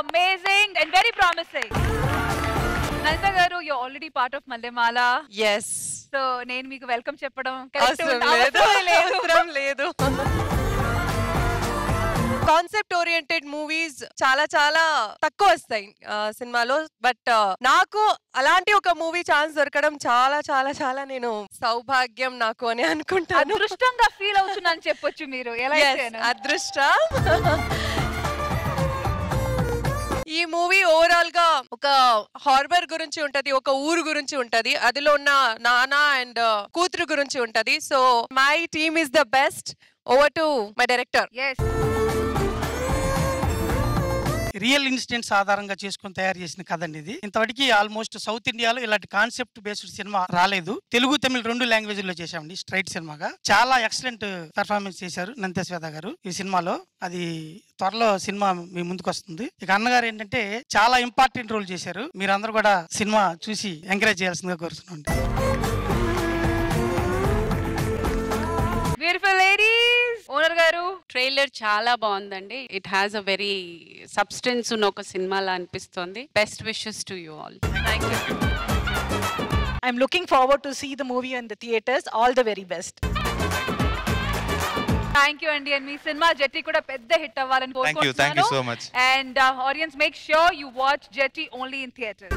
Promising Nanda గారు you already part of Mallemala yes so నేను మీకు వెల్కమ్ చెప్పడం correct అవసరం ఉందా? లేదు. అవసరమే లేదు. అవసరం లేదు. కాన్సెప్ట్ ఓరియంటెడ్ మూవీస్ చాలా చాలా తక్కువ వస్తాయి సినిమాలో. బట్ నాకు అలాంటి ఒక మూవీ ఛాన్స్ దొరకడం చాలా చాలా చాలా నేను సౌభాగ్యం నాకు అని అనుకుంటాను. అదృష్టంగా ఫీల్ అవుతున్నాను చెప్పొచ్చు మీరు. ఎలా Yes. అదృష్టం. ఈ మూవీ ఓవరాల్గా ఒక హార్బర్ గురించి ఉంటది ఒక ఊరు గురించి ఉంటది. అదిలో ఉన్న నానా అండ్ uh, కూతురు గురించి ఉంటది. So my team is the best over to my director yes real incidents ఆధారంగా చేసుకుని తయారు చేసిన కథ అండి ఇది. ఇంతవరకు ఆల్మోస్ట్ సౌత్ ఇండియాలో ఇలాంటి కాన్సెప్ట్ బేస్డ్ సినిమా రాలేదు. తెలుగు తమిళ రెండు లాంగ్వేజ్లో చేశామండి స్ట్రైట్ సినిమాగా. చాలా ఎక్సలెంట్ పెర్ఫార్మెన్స్ చేశారు నంతేశ్వేత గారు ఈ సినిమాలో. అది త్వరలో సినిమా మీ ముందుకు వస్తుంది. ఇక అన్నగారు ఏంటంటే చాలా ఇంపార్టెంట్ రోల్ చేశారు. మీరందరూ కూడా సినిమా చూసి ఎంకరేజ్ చేయాల్సిందిగా కోరుతున్నాను ట్రైలర్ చాలా బాగుందండి. It has a very substance ఉన్న ఒక సినిమాలా అనిపిస్తుంది. Best wishes to you all thank you I'm looking forward to see the movie in the theaters. All the very best. Thank you అండి అండ్ మీ సినిమా జెట్టి కూడా పెద్ద హిట్ అవ్వాలని Thank you, thank you so much. And audience make sure you watch Jetty only in theatre